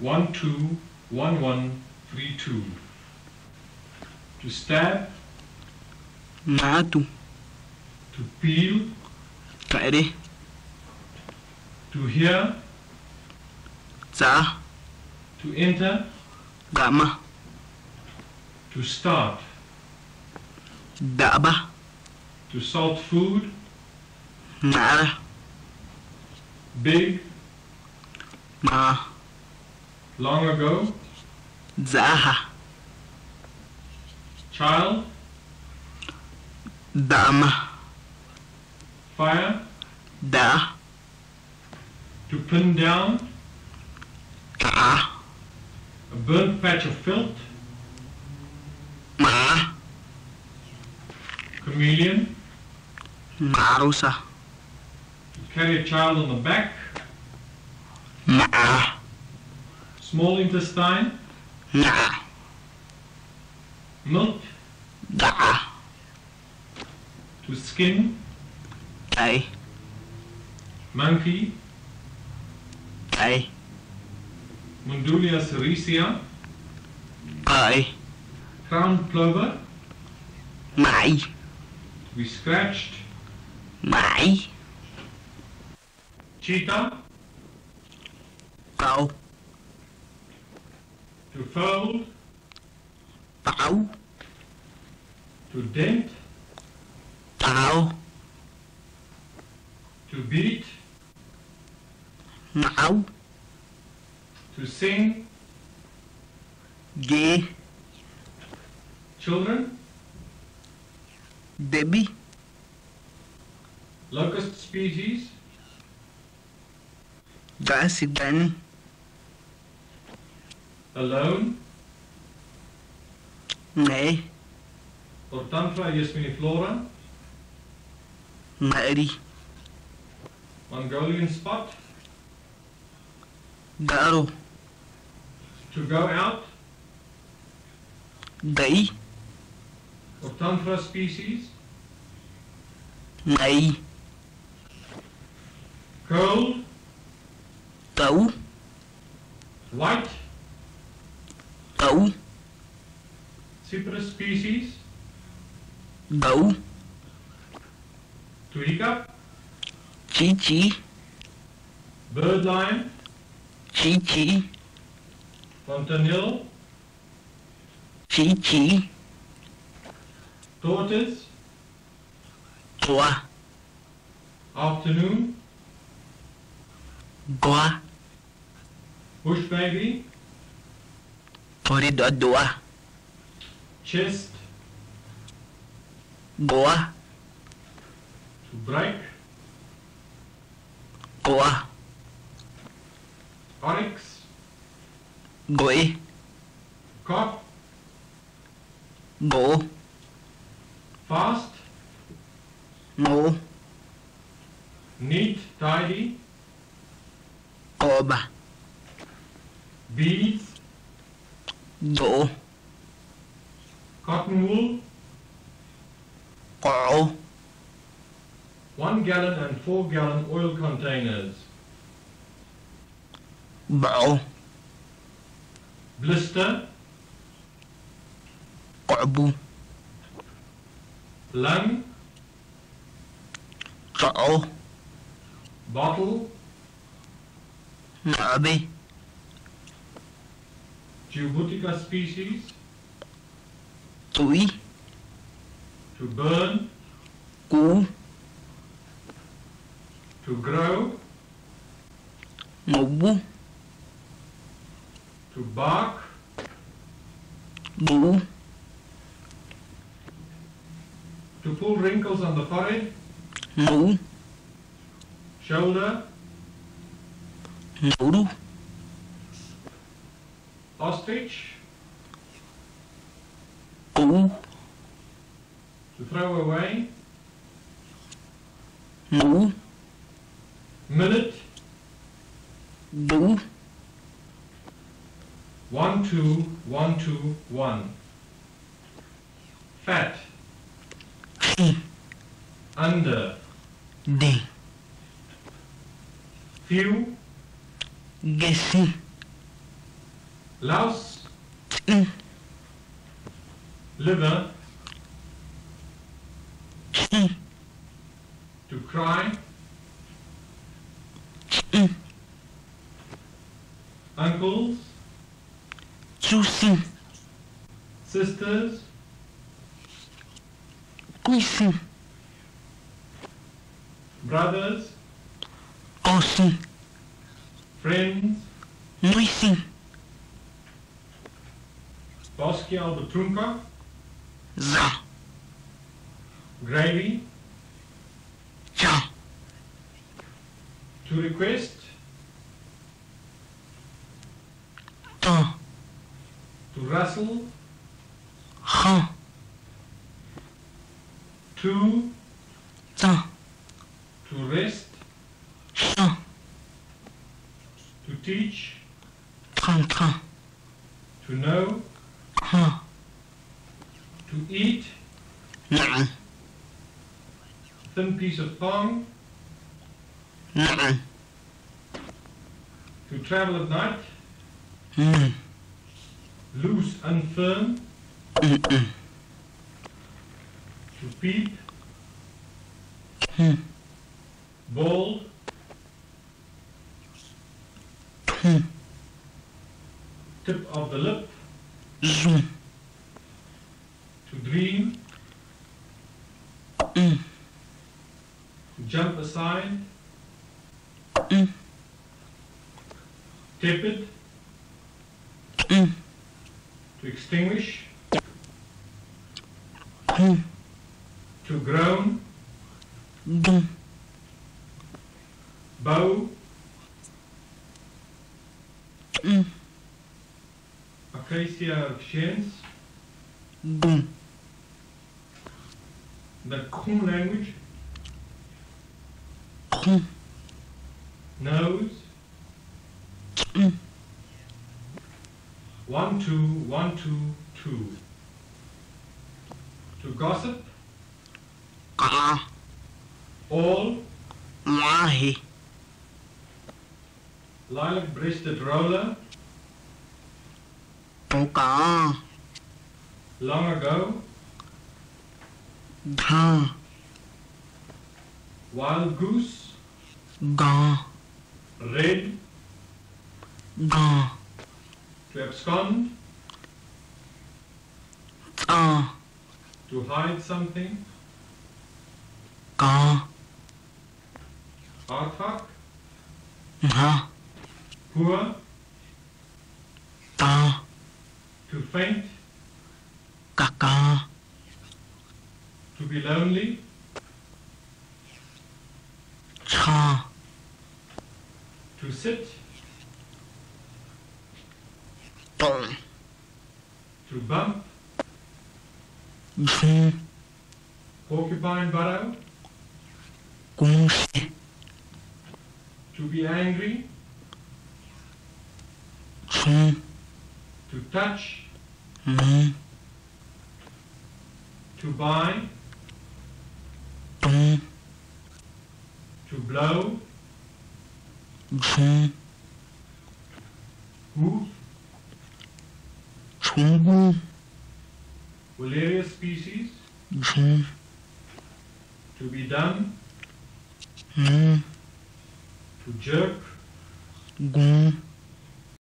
one two one one three two. To stab, maatu to peel, kaɗe to hear, Za. to enter, gama to start, daɓa to salt food, naara big, ma long ago, zaaha child, da'ama fire, Da. to pin down, ka'a a burnt patch of filth, ma'a chameleon, maarusa to carry a child on the back, ma'a small intestine, na'a milk, da'a to skin, kai monkey, kai Mundulea sericea, kai crown plover, ma'i to be scratched, ma'i cheetah, kau to fold, pau to dent, pau to beat, ma'au to sing, gee. Children, debi locust species, gaasigan alone, nga'e Orthanthera jasminiflora, ma'ri Mongolian spot, garo to go out, ga'i Orthanthera species, nga'ii cold, ta'u white, ta'u cypress species, to hiccup, cici bird lime, cici fontanelle, cici tortoise, tua afternoon, goa. Bush baby, tori do'a chest, to break, goa oryx, go'e cock, go'o fast, no neat, tidy, qoba beads, go'o cotton wool, qo'o one gallon and four gallon oil containers, bo'o blister, qo'bu lung, qo'o bottle, ng'abe Jubutica species, tui. To burn, to grow, to bark, to pull wrinkles on the forehead, ngu shoulder, nguru ostrich, ku to throw away, ngu millet, bu one two one two one. Fat, khi under, đi few, gesi louse, Mm. liver, Chi. to cry, Mm. uncles, Juicy. sisters, Greasy. brothers, Aussie. friends, Noisy. Boscia albitrunca, Za. gravy, Ja. to request, Ta. to rustle, Ha. to, Ta. to rest, Sha. to teach, Tran tran. to know, To eat, Naan. thin piece of thong, Naan. to travel at night, Mm. loose, and Mm-mm. to peep, Hmm. bold, Hmm. tip of the lip, Zoom. to dream, Mm. to jump aside, Mm. tepid, Mm. to extinguish, Hmm. to groan, Dum. bow, Mm. Acacia arctiens, Dum. the Khum language, Khum. nose, Mm. one, two, one, two, two. To gossip, Ka. all, Mahi. lilac breasted roller, Toka. long ago, Dha. wild goose, Ga. red, Ga. to abscond, Ta. to hide something, Ka. arthak, Ha. poor, Ta. to faint, Kaka. to be lonely, Cha. to sit, Tong. to bump, Zoom. porcupine burrow, Kung se. to be angry, Zoom. to touch, Mu. to buy, Tung. Mm-hmm. to blow, mm-hmm. Zoom. hoof, Chungu. Valerius species, Zoom. to be done, Mu. to jerk, Gung.